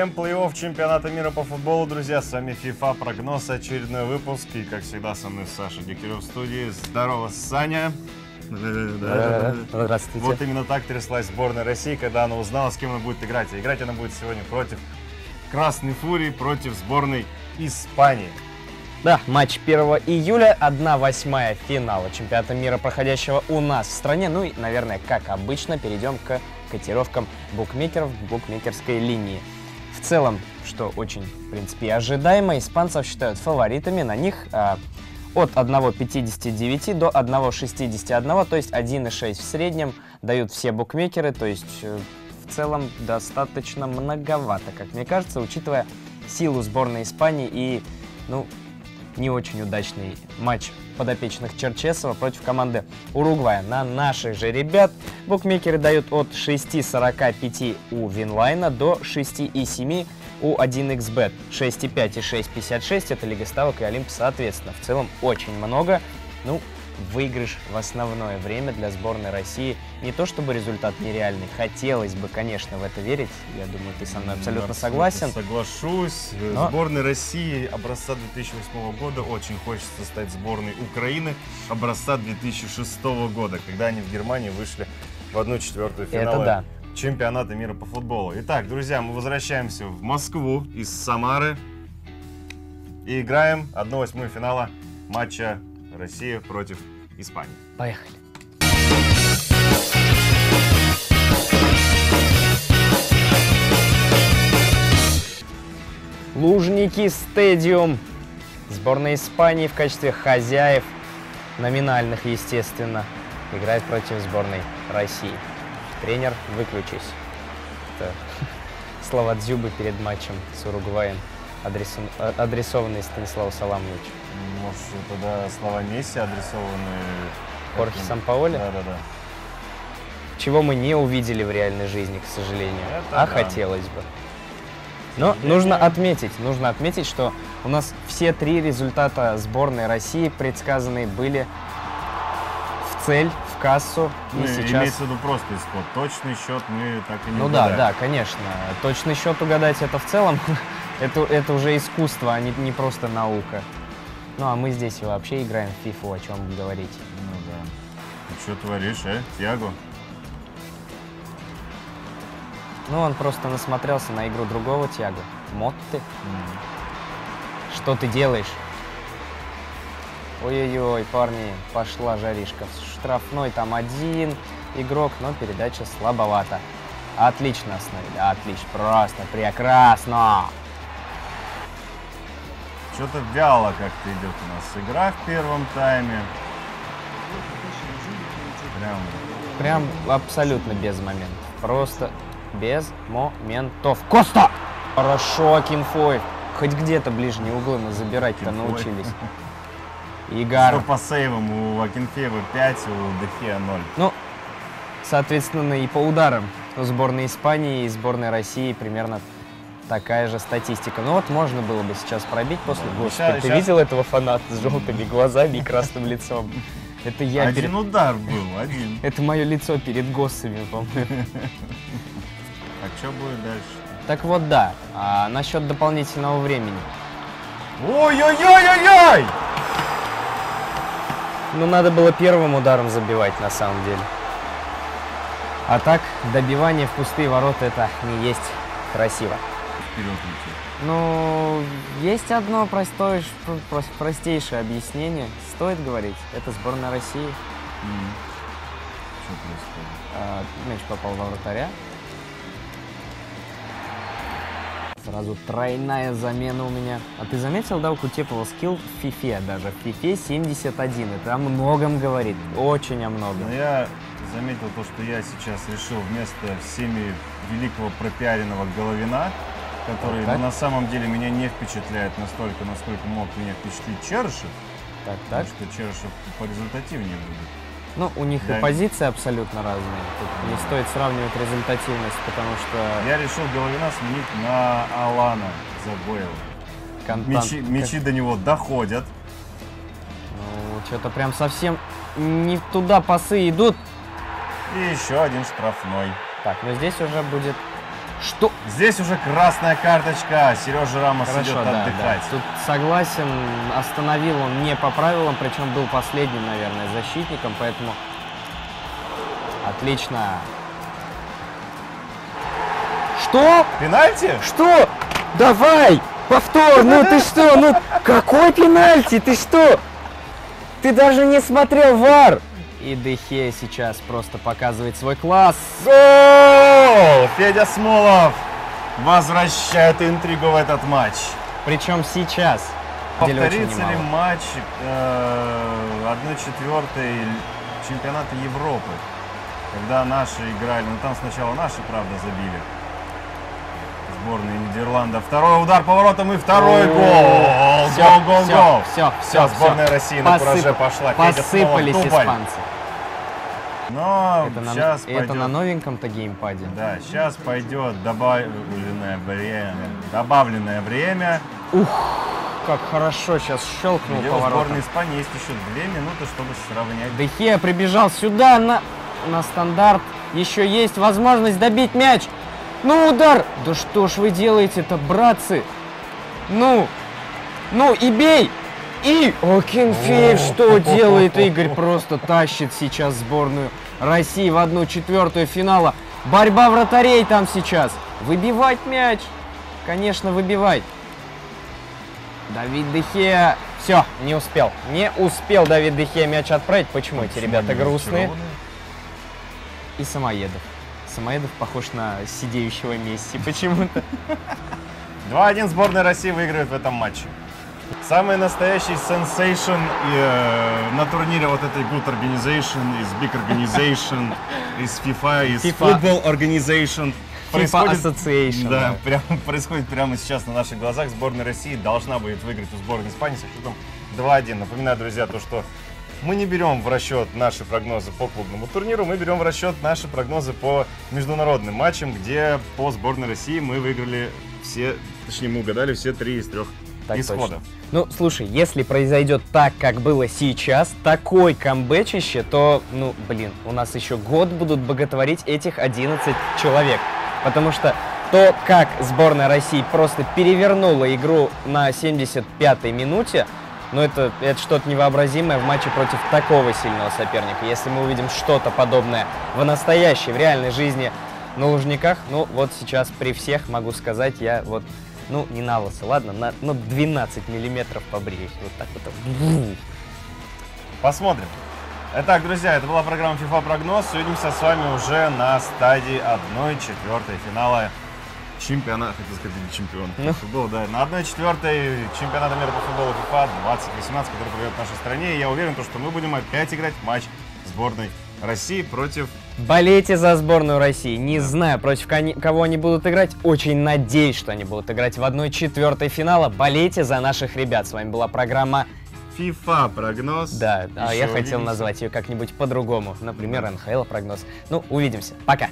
Всем плей-офф чемпионата мира по футболу, друзья. С вами FIFA прогноз, очередной выпуск. И, как всегда, со мной Саша Дегтярев в студии. Здорово, Саня. Здравствуйте. Вот именно так тряслась сборная России, когда она узнала, с кем она будет играть. И играть она будет сегодня против Красной Фурии, против сборной Испании. Да, матч 1 июля, 1-8 финала чемпионата мира, проходящего у нас в стране. Ну и, наверное, как обычно, перейдем к котировкам букмекеров букмекерской линии. В целом, что очень, в принципе, ожидаемо, испанцев считают фаворитами. На них а, от 1,59 до 1,61, то есть 1,6 в среднем дают все букмекеры, то есть э, в целом достаточно многовато, как мне кажется, учитывая силу сборной Испании и, ну, не очень удачный матч подопечных Черчесова против команды Уругвая. На наших же ребят букмекеры дают от 6,45 у Винлайна до 6,7 у 1xbet. 6,5 и 6,56 это Лига Ставок и Олимп соответственно. В целом очень много. Ну, выигрыш в основное время для сборной России. Не то чтобы результат нереальный, хотелось бы, конечно, в это верить. Я думаю, ты со мной абсолютно согласен. Соглашусь. Но- Сборной России образца 2008 года очень хочется стать сборной Украины образца 2006 года, когда они в Германии вышли в одну четвертую финала да. чемпионата мира по футболу. Итак, друзья, мы возвращаемся в Москву из Самары и играем 1-8 финала матча Россия против Испании. Поехали. Лужники Стадиум. Сборная Испании в качестве хозяев, номинальных, естественно, играет против сборной России. Тренер, выключись. Это слова Дзюбы перед матчем с Уругваем, адресом- а- адресованные Станиславу Саламовичу. Может, тогда слова Месси адресованы... Хорхе? Сампаоле? Да-да-да. чего мы не увидели в реальной жизни, к сожалению. Это а да. хотелось бы. Но нужно отметить, нужно отметить, что у нас все три результата сборной России предсказанные были в цель, в кассу. Ну, и сейчас... Имеется в виду просто исход. Точный счет мы так и не Ну да, угадаем. да, конечно. Точный счет угадать это в целом, это, это уже искусство, а не, не просто наука. Ну а мы здесь вообще играем в фифу, о чем говорить. Ну да. Ты что творишь, э, Тиаго? Ну он просто насмотрелся на игру другого Тиаго. Мотты. М. Что ты делаешь? Ой-ой-ой, парни, пошла жаришка. Штрафной там один игрок, но передача слабовата. Отлично остановили, отлично, просто прекрасно. Что-то вяло как-то идет у нас игра в первом тайме. Прям Прям абсолютно без моментов. Просто без моментов. Коста! Хорошо, Акинфоев. Хоть где-то ближние углы мы забирать-то научились. что Игар. по сейвам у Акинфеева 5, у Дехея 0. Ну, соответственно, и по ударам у сборной Испании и сборной России примерно такая же статистика. Ну вот можно было бы сейчас пробить после... Да, Господи, ты щас- видел этого фаната с желтыми глазами и красным лицом? Это я один перед... удар был, один. Это мое лицо перед госсами, по-моему. А что будет дальше? Так вот, да. А насчет дополнительного времени. Ой-ой-ой-ой-ой! Ну, надо было первым ударом забивать, на самом деле. А так, добивание в пустые ворота это не есть красиво. Вперед летит. Ну, есть одно простое, простейшее объяснение. Стоит говорить, это сборная России. Что происходит? А, мяч попал во вратаря. Сразу тройная замена у меня. А ты заметил, да, у Кутепова скилл в фифе даже? В фифе 71. Это о многом говорит. Очень о Но многом. я заметил то, что я сейчас решил вместо всеми великого пропиаренного Головина, который Так. ну, на самом деле меня не впечатляет настолько, насколько мог меня впечатлить Черышев, Так, потому так. что Черышев порезультативнее будет. Ну, у них Да. и позиции абсолютно разные. Тут не стоит сравнивать результативность, потому что Я решил Головина сменить на Алана Забоева. контант- Мячи, мячи до него доходят. Ну, что-то прям совсем не туда пасы идут. И еще один штрафной. Так, но здесь уже будет Что? Здесь уже красная карточка. Сережа Рамос идет Хорошо, да, да. отдыхать. Тут согласен, остановил он не по правилам, причем был последним, наверное, защитником, поэтому отлично. Что? Пенальти? Что? Давай! Повтор! Ну ты что? Ну какой пенальти? Ты что? Ты даже не смотрел ВАР! И Дехе сейчас просто показывает свой класс. Гол! Федя Смолов возвращает интригу в этот матч. Причем сейчас. Повторится ли матч э, 1-4 чемпионата Европы? Когда наши играли, ну там сначала наши, правда, забили. Сборная Нидерландов. Второй удар поворотом и второй гол. Гол, гол, гол. всё, Все, всё, сборная. России на кураже Посып- пошла. Посыпались испанцы. Но Это на, сейчас это пойдет... на новеньком-то геймпаде. Да, сейчас пойдет добавленное время. Добавленное время. Как хорошо сейчас щелкнул Где поворотом. сборной Испании есть еще две минуты, чтобы сравнять. Дехе прибежал сюда на, на стандарт. Еще есть возможность добить мяч. Ну, удар! Да что ж вы делаете-то, братцы? Ну, ну и бей! И Окинфеев что делает? Игорь просто тащит сейчас сборную России в одну четвертую финала. Борьба вратарей там сейчас. Выбивать мяч. Конечно, выбивать. Давид Дехе... Все, не успел. Не успел Давид Дехе мяч отправить. Почему эти ребята грустные? И Самоедов. Самоедов похож на сидеющего Месси почему-то. 2-1 сборная России выигрывает в этом матче. Самый настоящий сенсейшн э, на турнире вот этой Good Organization, из Big Organization, из FIFA, из FIFA. Football Organization. FIFA Association, Да, да. прям, происходит прямо сейчас на наших глазах. Сборная России должна будет выиграть у сборной Испании со счетом 2-1. Напоминаю, друзья, то, что мы не берем в расчет наши прогнозы по клубному турниру, мы берем в расчет наши прогнозы по международным матчам, где по сборной России мы выиграли все, точнее мы угадали все три из трех Так исходов. точно. Ну, слушай, если произойдет так, как было сейчас, такой камбэчище, то, ну, блин, у нас еще год будут боготворить этих 11 человек. Потому что то, как сборная России просто перевернула игру на 75-й минуте, ну, это, это что-то невообразимое в матче против такого сильного соперника. Если мы увидим что-то подобное в настоящей, в реальной жизни на Лужниках, ну, вот сейчас при всех могу сказать, я вот, ну, не на лысо, ладно, на, ну, 12 миллиметров побреюсь. Вот так вот. Посмотрим. Итак, друзья, это была программа FIFA Прогноз. Увидимся с вами уже на стадии 1-4 финала чемпионата, хотел сказать, чемпионов по Ну. футболу, да, на 1-4 чемпионата мира по футболу FIFA 2018, который пройдет в нашей стране. И я уверен, то, что мы будем опять играть матч сборной России против... Болейте за сборную России. Не знаю, против кого они будут играть. Очень надеюсь, что они будут играть в 1-4 финала. Болейте за наших ребят. С вами была программа FIFA прогноз. Да, а Еще я хотел увидимся. назвать ее как-нибудь по-другому. Например, НХЛ прогноз. Ну, увидимся. Пока.